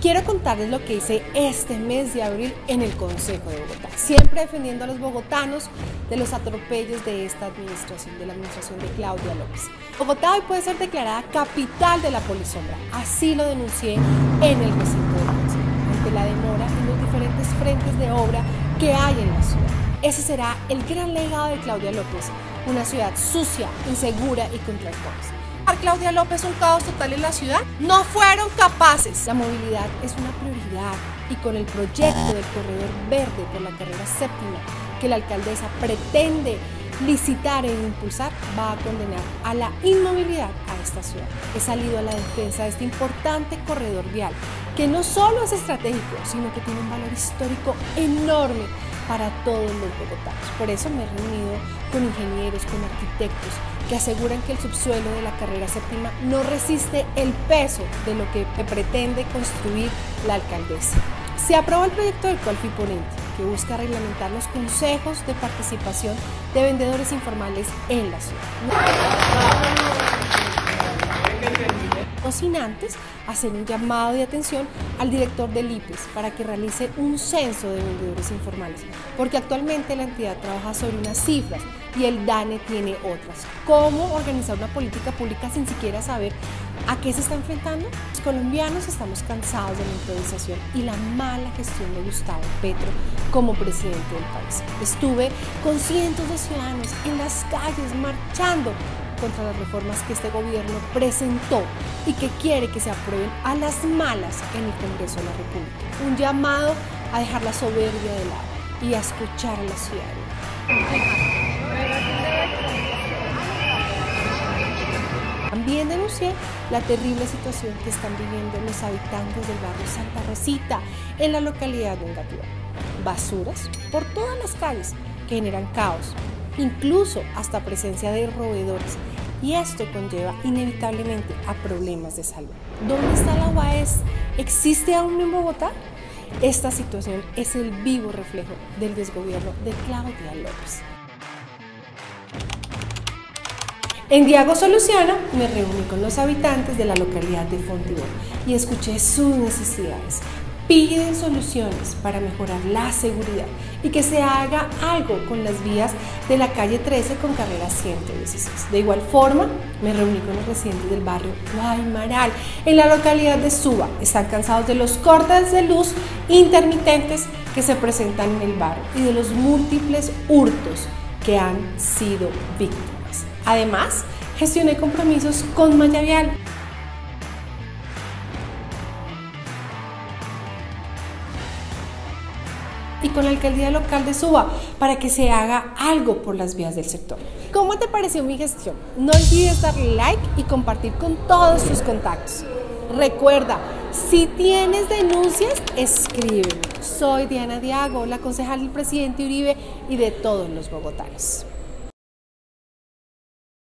Quiero contarles lo que hice este mes de abril en el Consejo de Bogotá, siempre defendiendo a los bogotanos de los atropellos de esta administración, de la administración de Claudia López. Bogotá hoy puede ser declarada capital de la polisombra, así lo denuncié en el recinto del Consejo, ante la demora en los diferentes frentes de obra que hay en la ciudad. Ese será el gran legado de Claudia López, una ciudad sucia, insegura y con trancones. Claudia López un caos total en la ciudad? No fueron capaces. La movilidad es una prioridad y con el proyecto del corredor verde por la carrera séptima que la alcaldesa pretende licitar e impulsar va a condenar a la inmovilidad a esta ciudad. He salido a la defensa de este importante corredor vial que no solo es estratégico, sino que tiene un valor histórico enorme para todos los bogotanos. Por eso me he reunido con ingenieros, con arquitectos, que aseguran que el subsuelo de la carrera séptima no resiste el peso de lo que pretende construir la alcaldesa. Se aprobó el proyecto del cual fui ponente, que busca reglamentar los consejos de participación de vendedores informales en la ciudad sin hacer un llamado de atención al director del IPES para que realice un censo de vendedores informales, porque actualmente la entidad trabaja sobre unas cifras y el DANE tiene otras. ¿Cómo organizar una política pública sin siquiera saber a qué se está enfrentando? Los colombianos estamos cansados de la improvisación y la mala gestión de Gustavo Petro como presidente del país. Estuve con cientos de ciudadanos en las calles marchando contra las reformas que este gobierno presentó y que quiere que se aprueben a las malas en el Congreso de la República. Un llamado a dejar la soberbia de lado y a escuchar a la ciudadanía. También denuncié la terrible situación que están viviendo los habitantes del barrio Santa Rosita en la localidad de Engativá. Basuras por todas las calles generan caos, incluso hasta presencia de roedores y esto conlleva inevitablemente a problemas de salud. ¿Dónde está la UAS? ¿Existe aún en Bogotá? Esta situación es el vivo reflejo del desgobierno de Claudia López. En Diago Soluciona me reuní con los habitantes de la localidad de Fontibón y escuché sus necesidades, piden soluciones para mejorar la seguridad y que se haga algo con las vías de la calle 13 con carrera 116. De igual forma, me reuní con los residentes del barrio Guaymaral en la localidad de Suba. Están cansados de los cortes de luz intermitentes que se presentan en el barrio y de los múltiples hurtos que han sido víctimas. Además, gestioné compromisos con Mayavial con la alcaldía local de Suba para que se haga algo por las vías del sector. ¿Cómo te pareció mi gestión? No olvides darle like y compartir con todos tus contactos. Recuerda, si tienes denuncias, escríbeme. Soy Diana Diago, la concejal del presidente Uribe y de todos los bogotanos.